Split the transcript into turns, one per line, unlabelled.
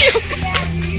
you.